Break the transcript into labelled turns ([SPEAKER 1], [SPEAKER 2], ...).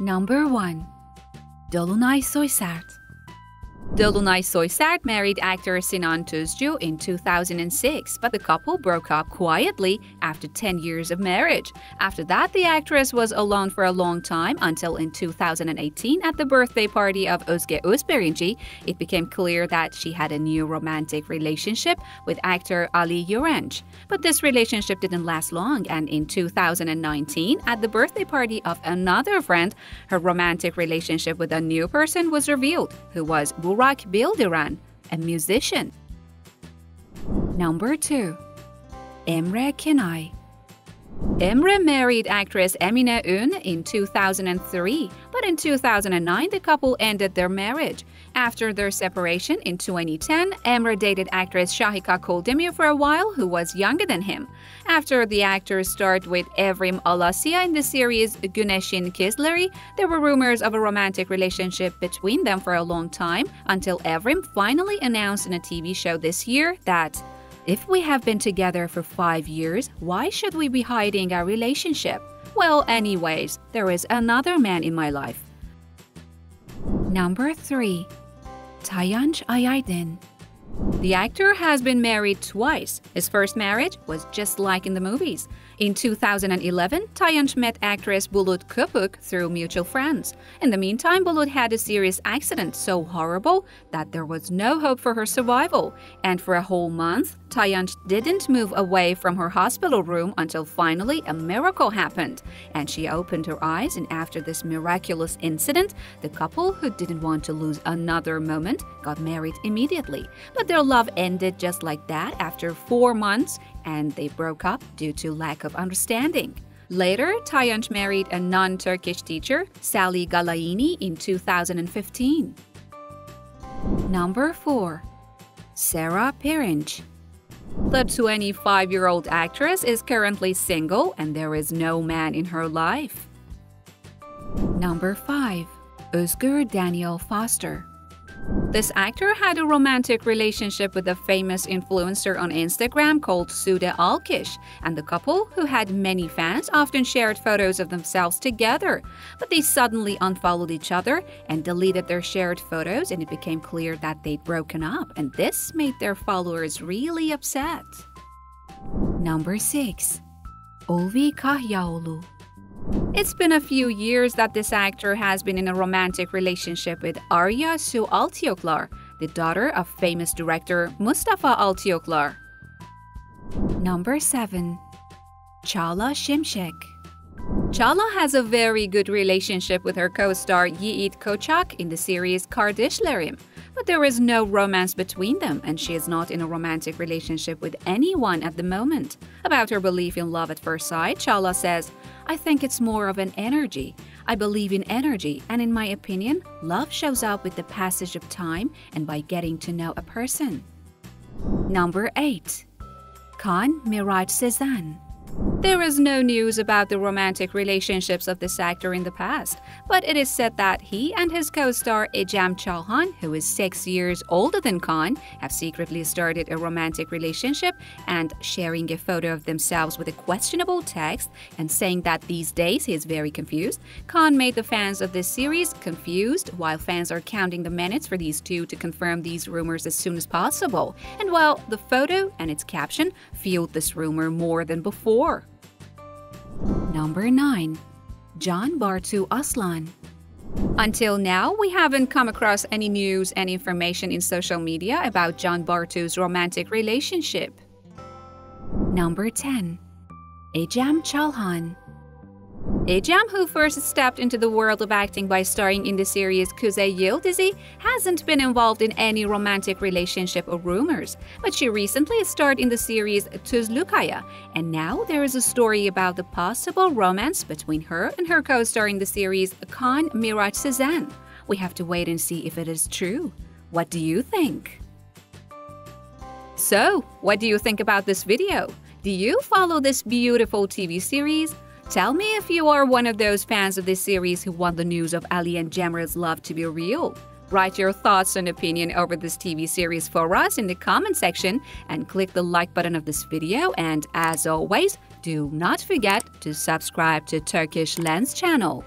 [SPEAKER 1] Number 1. Dolunay Soysert Dolunay Soysert married actor Sinan Tuzcu in 2006, but the couple broke up quietly after 10 years of marriage. After that, the actress was alone for a long time until in 2018 at the birthday party of Özge Özpirinçci, it became clear that she had a new romantic relationship with actor Ali Yuranç. But this relationship didn't last long, and in 2019, at the birthday party of another friend, her romantic relationship with a new person was revealed, who was Burak Bildiran, a musician. Number 2. Emre Kınay Emre married actress Emine Ün in 2003, but in 2009 the couple ended their marriage. After their separation in 2010, Emre dated actress Şahika Koldemir for a while, who was younger than him. After the actors starred with Evrim Alasya in the series Güneşin Kızları, there were rumors of a romantic relationship between them for a long time, until Evrim finally announced in a TV show this year that if we have been together for five years, why should we be hiding our relationship? Well, anyways, there is another man in my life. Number 3. Tayanç Ayaydın the actor has been married twice. His first marriage was just like in the movies. In 2011, Tayanç met actress Bulut Köpük through mutual friends. In the meantime, Bulut had a serious accident so horrible that there was no hope for her survival. And for a whole month, Tayanç didn't move away from her hospital room until finally a miracle happened. And she opened her eyes, and after this miraculous incident, the couple, who didn't want to lose another moment, got married immediately. But their love ended just like that after four months, and they broke up due to lack of understanding. Later, Tayanç married a non Turkish teacher, Sally Galaini, in 2015. Number 4. Serra Pirinç the 25 year old actress is currently single and there is no man in her life. Number 5. Özgür Daniel Foster this actor had a romantic relationship with a famous influencer on Instagram called Sude Alkish, and the couple, who had many fans, often shared photos of themselves together. But they suddenly unfollowed each other and deleted their shared photos, and it became clear that they'd broken up, and this made their followers really upset. Number 6. Ulvi Kahyaoğlu it's been a few years that this actor has been in a romantic relationship with Arya Su Altıoklar, the daughter of famous director Mustafa Altıoklar. Number 7. Çağla Şimşek Çağla has a very good relationship with her co-star Yiğit Koçak in the series Kardeşlerim. But there is no romance between them, and she is not in a romantic relationship with anyone at the moment. About her belief in love at first sight, Çağla says, I think it's more of an energy. I believe in energy, and in my opinion, love shows up with the passage of time and by getting to know a person. Number 8. Kaan Miraç Sezen there is no news about the romantic relationships of this actor in the past, but it is said that he and his co star Ecem Çalhan, who is six years older than Kaan, have secretly started a romantic relationship and sharing a photo of themselves with a questionable text and saying that these days he is very confused. Kaan made the fans of this series confused while fans are counting the minutes for these two to confirm these rumors as soon as possible. And while the photo and its caption fueled this rumor more than before. Number 9. Can Bartu Aslan until now, we haven't come across any news and information in social media about Can Bartu's romantic relationship. Number 10. Ecem Çalhan Ecem, who first stepped into the world of acting by starring in the series Kuzey Yıldızı, hasn't been involved in any romantic relationship or rumors, but she recently starred in the series Tozlu Yaka, and now there is a story about the possible romance between her and her co-star in the series Kaan Miraç Sezen. We have to wait and see if it is true. What do you think? So, what do you think about this video? Do you follow this beautiful TV series? Tell me if you are one of those fans of this series who want the news of Ali and Cemre's love to be real. Write your thoughts and opinion over this TV series for us in the comment section and click the like button of this video and as always, do not forget to subscribe to Turkish Lenz channel.